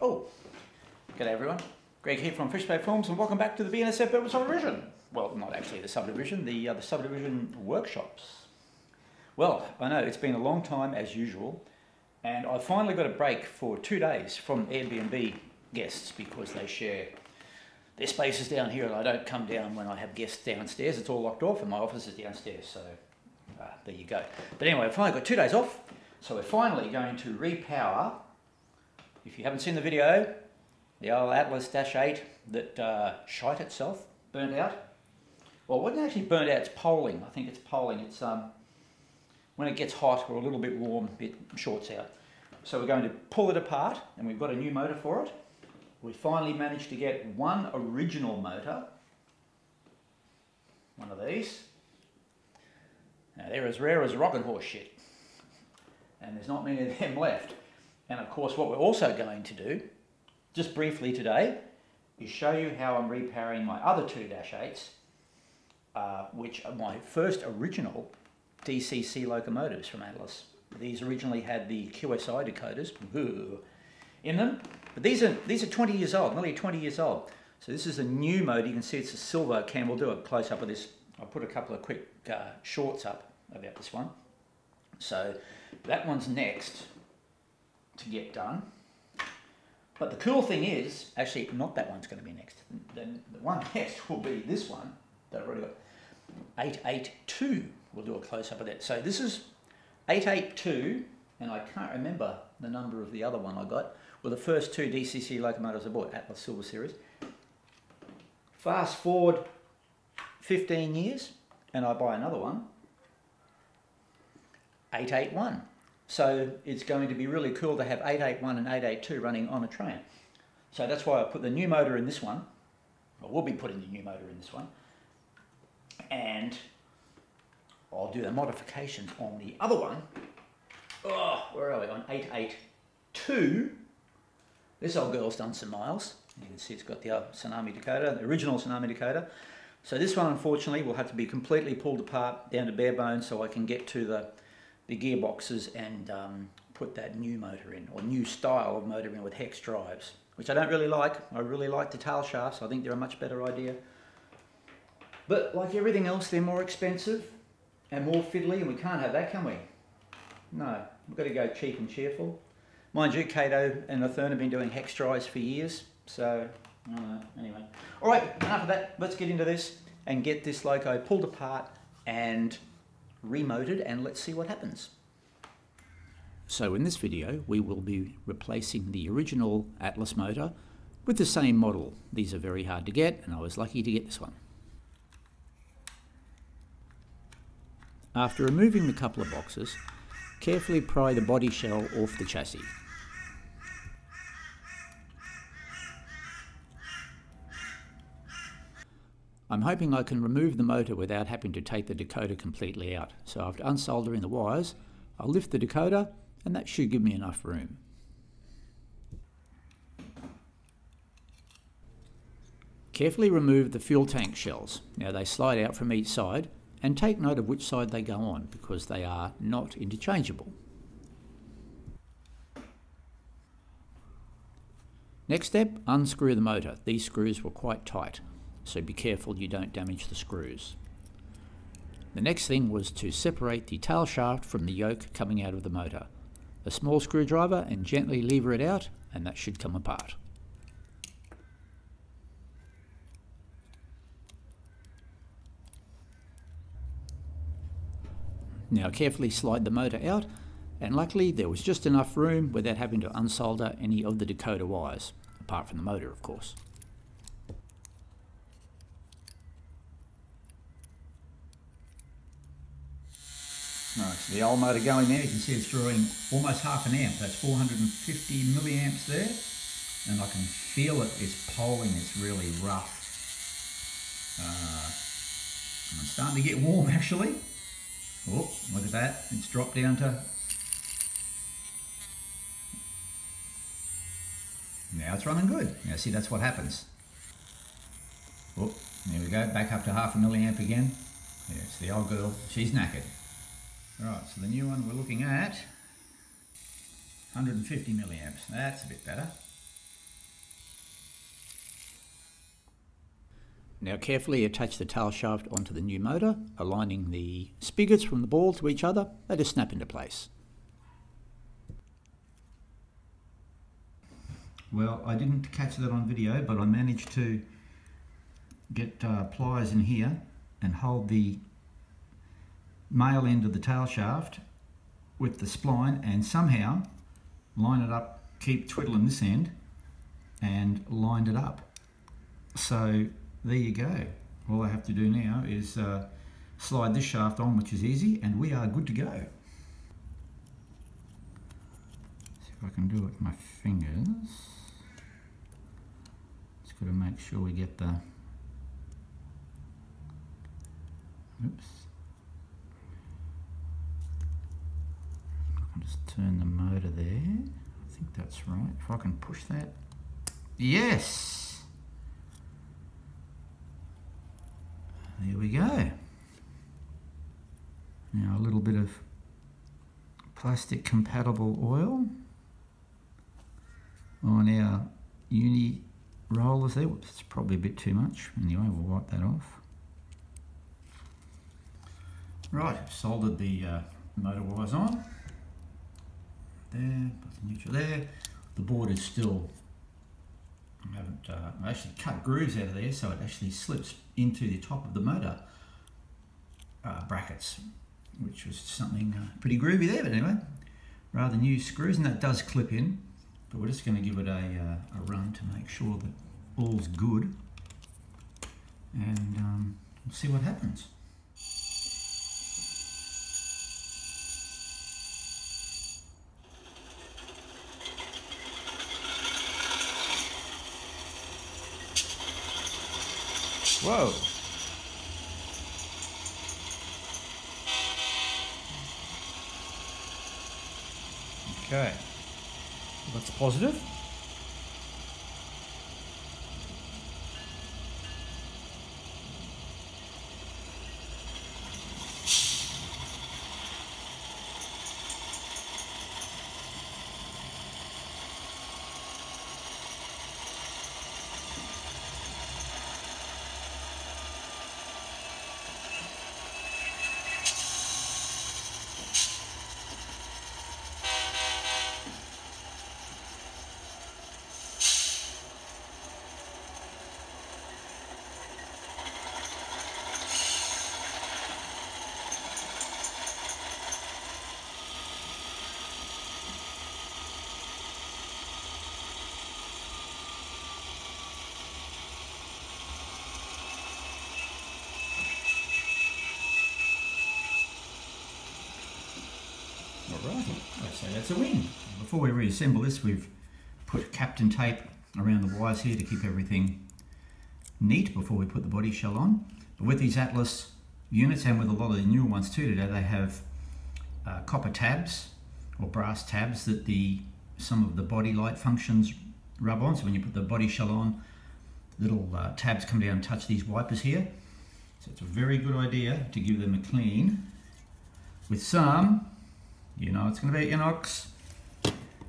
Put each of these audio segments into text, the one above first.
Oh, g'day everyone. Gregg here from Fishplate Films and welcome back to the BNSF Urban Subdivision. Well, not actually the subdivision, the, uh, the subdivision workshops. Well, I know it's been a long time as usual and I finally got a break for two days from Airbnb guests because they share their spaces down here and I don't come down when I have guests downstairs. It's all locked off and my office is downstairs, so uh, there you go. But anyway, I finally got two days off, so we're finally going to repower. If you haven't seen the video, the old Atlas Dash 8 that uh, shite itself, burnt out. Well, it wasn't actually burnt out, it's polling. I think it's polling. It's um, when it gets hot or a little bit warm, it shorts out. So we're going to pull it apart and we've got a new motor for it. We finally managed to get one original motor, one of these. Now they're as rare as rocking horse shit. And there's not many of them left. And of course what we're also going to do, just briefly today, is show you how I'm repowering my other two Dash 8s, uh, which are my first original DCC locomotives from Atlas. These originally had the QSI decoders in them, but these are these are 20 years old, nearly 20 years old. So this is a new mode. You can see it's a silver cam. We'll do a close up of this. I'll put a couple of quick uh, shorts up about this one. So that one's next to get done. But the cool thing is, actually, not that one's going to be next. Then the one next will be this one that I've already got. 882. We'll do a close up of that. So this is 882, and I can't remember the number of the other one I got. Well, the first two DCC locomotives I bought, Atlas Silver Series. Fast forward 15 years, and I buy another one. 881. So it's going to be really cool to have 881 and 882 running on a train. So that's why I put the new motor in this one. I will be putting the new motor in this one. And I'll do the modifications on the other one. Oh, where are we? On 882. This old girl's done some miles. You can see it's got the Tsunami decoder, the original Tsunami decoder. So this one, unfortunately, will have to be completely pulled apart down to bare bones so I can get to the the gearboxes and um, put that new motor in, or new style of motor in with hex drives, which I don't really like. I really like the tail shafts. I think they're a much better idea. But like everything else, they're more expensive and more fiddly, and we can't have that, can we? No, we've got to go cheap and cheerful. Mind you, Kato and Athearn have been doing hex drives for years, so. Anyway, all right, enough of that. Let's get into this and get this loco pulled apart and remoted and let's see what happens. So in this video we will be replacing the original Atlas motor with the same model. These are very hard to get and I was lucky to get this one. After removing the couple of boxes, carefully pry the body shell off the chassis. I'm hoping I can remove the motor without having to take the decoder completely out. So after unsoldering the wires, I'll lift the decoder and that should give me enough room. Carefully remove the fuel tank shells. Now they slide out from each side and take note of which side they go on because they are not interchangeable. Next step, unscrew the motor. These screws were quite tight so be careful you don't damage the screws. The next thing was to separate the tail shaft from the yoke coming out of the motor. A small screwdriver and gently lever it out and that should come apart. Now carefully slide the motor out and luckily there was just enough room without having to unsolder any of the decoder wires, apart from the motor of course. So the old motor going there, you can see it's drawing almost half an amp. That's 450 milliamps there. And I can feel it, it's poling, it's really rough. Uh, it's starting to get warm actually. Oh, look at that, it's dropped down to... Now it's running good. Now see, that's what happens. Oh, there we go, back up to half a milliamp again. Yeah, it's the old girl, she's knackered. Right, so the new one we're looking at, 150 milliamps. That's a bit better. Now carefully attach the tail shaft onto the new motor, aligning the spigots from the ball to each other. They just snap into place. Well, I didn't catch that on video, but I managed to get uh, pliers in here and hold the male end of the tail shaft with the spline and somehow line it up, keep twiddling this end and lined it up. So there you go. All I have to do now is uh, slide this shaft on, which is easy, and we are good to go. See if I can do it with my fingers. Just got to make sure we get the Oops. Just turn the motor there. I think that's right. If I can push that. Yes! There we go. Now a little bit of plastic compatible oil on our uni rollers there. Whoops, it's probably a bit too much. Anyway, we'll wipe that off. Right, soldered the uh, motor wires on. There, put the neutral there. The board is still, I haven't, uh, I actually cut grooves out of there so it actually slips into the top of the motor uh, brackets, which was something uh, pretty groovy there, but anyway, rather new screws, and that does clip in, but we're just going to give it a, uh, a run to make sure that all's good, and um, we'll see what happens. Whoa. Okay. That's positive. So that's a win. Before we reassemble this, we've put Kapton tape around the wires here to keep everything neat before we put the body shell on. But with these Atlas units and with a lot of the newer ones too today, they have uh, copper tabs or brass tabs that the some of the body light functions rub on. So when you put the body shell on, little uh, tabs come down and touch these wipers here. So it's a very good idea to give them a clean with some you know it's going to be inox.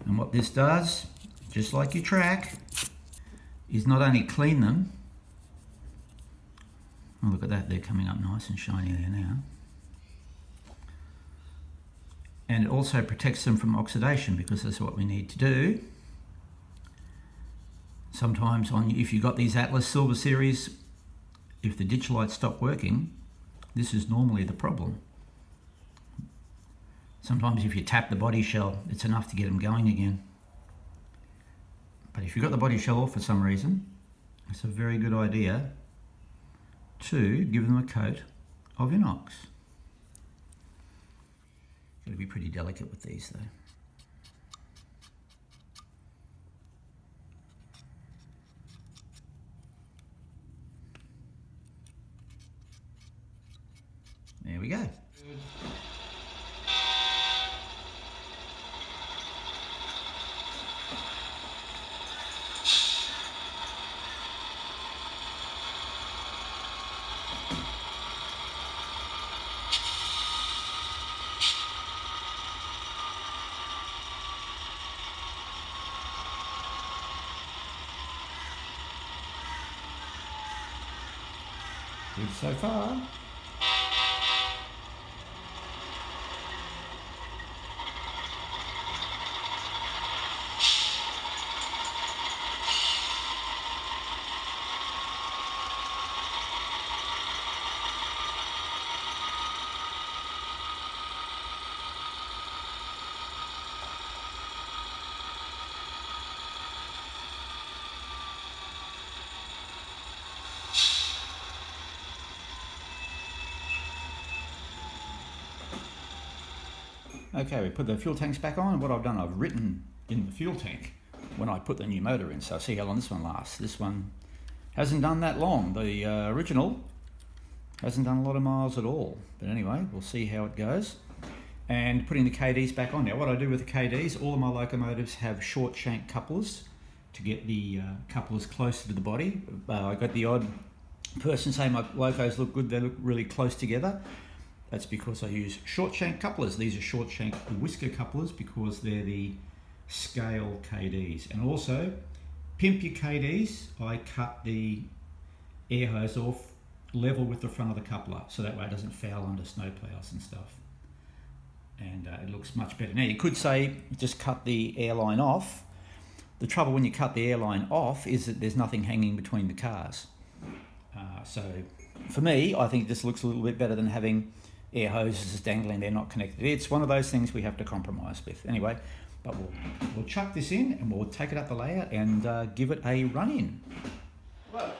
And what this does, just like your track, is not only clean them, oh look at that, they're coming up nice and shiny there now. And it also protects them from oxidation because that's what we need to do. Sometimes on if you've got these Atlas Silver Series, if the ditch lights stop working, this is normally the problem. Sometimes if you tap the body shell, it's enough to get them going again. But if you've got the body shell off for some reason, it's a very good idea to give them a coat of inox. Got to be pretty delicate with these though. There we go. Good so far. Okay, we put the fuel tanks back on. What I've done, I've written in the fuel tank when I put the new motor in. So I'll see how long this one lasts. This one hasn't done that long. The uh, original hasn't done a lot of miles at all. But anyway, we'll see how it goes. And putting the KDs back on. Now what I do with the KDs, all of my locomotives have short shank couplers to get the uh, couplers closer to the body. Uh, I got the odd person say my locos look good, they look really close together. That's because I use short shank couplers. These are short shank whisker couplers because they're the scale KDs. And also, pimp your KDs, I cut the air hose off level with the front of the coupler so that way it doesn't foul under snow plows and stuff. And uh, it looks much better. Now you could say just cut the airline off. The trouble when you cut the airline off is that there's nothing hanging between the cars. Uh, so for me, I think this looks a little bit better than having air hoses dangling they're not connected. It's one of those things we have to compromise with. Anyway, but we'll, we'll chuck this in and we'll take it up the layout and uh, give it a run in. Well,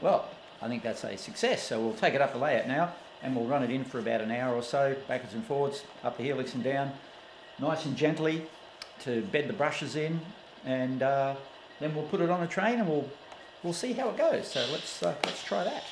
well, I think that's a success. So we'll take it up the layout now and we'll run it in for about an hour or so, backwards and forwards, up the helix and down, nice and gently to bed the brushes in and uh, then we'll put it on a train and we'll we'll see how it goes. So let's uh, let's try that.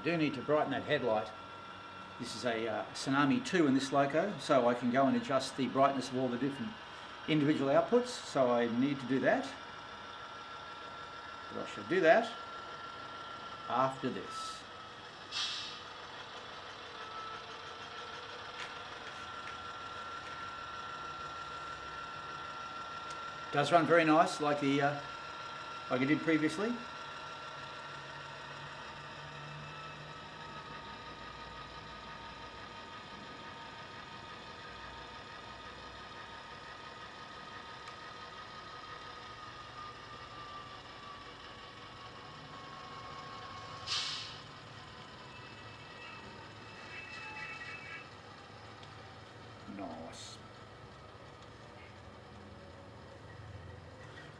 I do need to brighten that headlight. This is a uh, Tsunami 2 in this loco, so I can go and adjust the brightness of all the different individual outputs, so I need to do that. But I shall do that after this. Does run very nice, like the uh, like I did previously. Nice.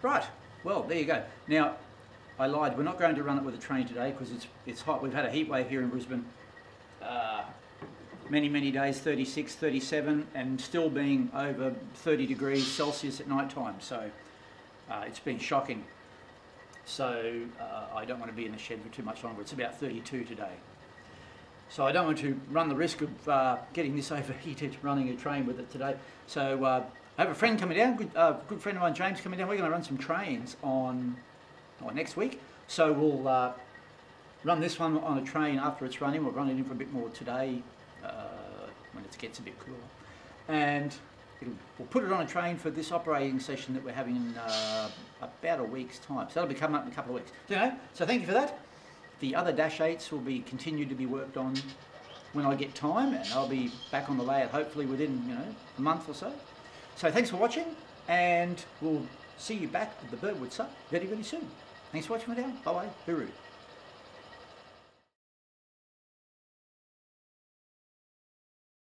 Right, well, there you go. Now, I lied, we're not going to run it with a train today because it's, it's hot. We've had a heat wave here in Brisbane. Uh, many, many days, 36, 37, and still being over 30 degrees Celsius at night time. So uh, it's been shocking. So uh, I don't want to be in the shed for too much longer. It's about 32 today. So I don't want to run the risk of uh, getting this overheated running a train with it today. So uh, I have a friend coming down, good, uh, good friend of mine, James, coming down. We're going to run some trains on or next week. So we'll uh, run this one on a train after it's running. We'll run it in for a bit more today uh, when it gets a bit cooler. And we'll put it on a train for this operating session that we're having in uh, about a week's time. So that'll be coming up in a couple of weeks. So, you know, so thank you for that. The other Dash 8s will be continued to be worked on when I get time and I'll be back on the layout hopefully within, you know, a month or so. So thanks for watching and we'll see you back at the Birdwood site very, very soon. Thanks for watching, my down. Bye-bye. Hooroo.